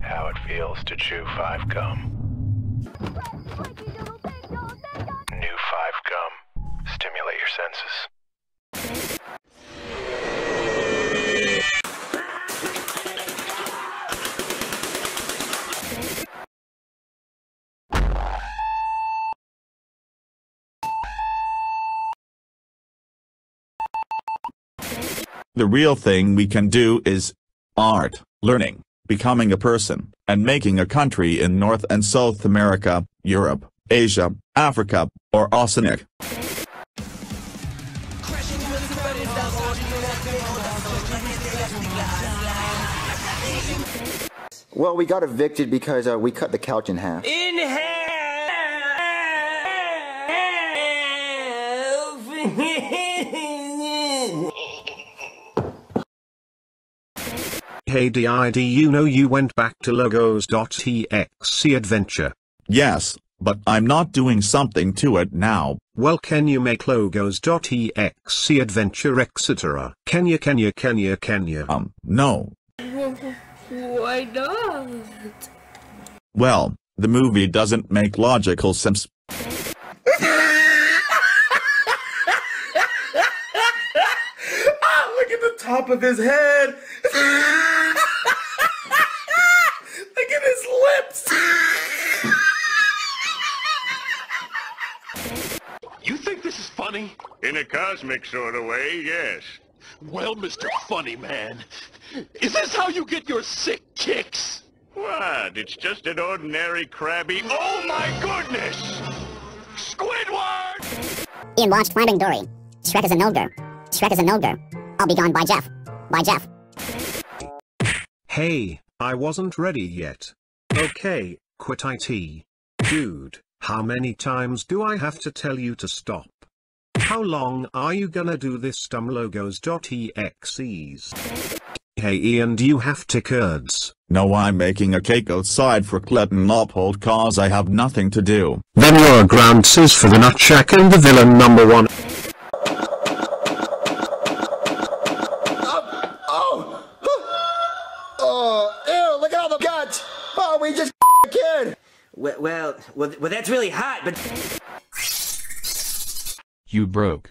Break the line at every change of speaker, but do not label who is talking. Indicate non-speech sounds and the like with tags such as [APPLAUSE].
How it feels to chew five gum. New five gum. Stimulate your senses.
The real thing we can do is art, learning, becoming a person, and making a country in North and South America, Europe, Asia, Africa, or Oceanic.
Well, we got evicted because uh, we cut the couch in half. [LAUGHS]
Hey DID you know you went back to logos.exe adventure.
Yes, but I'm not doing something to it now.
Well can you make logos.exe adventure etc. Can you can you can you can you?
Um, no.
Why not?
Well, the movie doesn't make logical sense.
Ah, look at the top of his head. look at his lips.
You think this is funny? In a cosmic sort of way, yes. Well, Mr. Funny Man, is this how you get your sick kicks? What? It's just an ordinary crabby... Oh my goodness! Squidward!
Ian watched Finding Dory. Shrek is an ogre. Shrek is an ogre. I'll be gone by Jeff. By Jeff.
Hey, I wasn't ready yet. Okay, quit IT. Dude, how many times do I have to tell you to stop? How long are you gonna do this dumb logos.exes? Hey Ian do you have tickets?
No I'm making a cake outside for Clinton Uphold cause I have nothing to do.
Then your grants is for the Nutsack and the villain number one.
All the guts! Oh, we just a [LAUGHS] kid!
Well, well, well, well, that's really hot, but
You broke.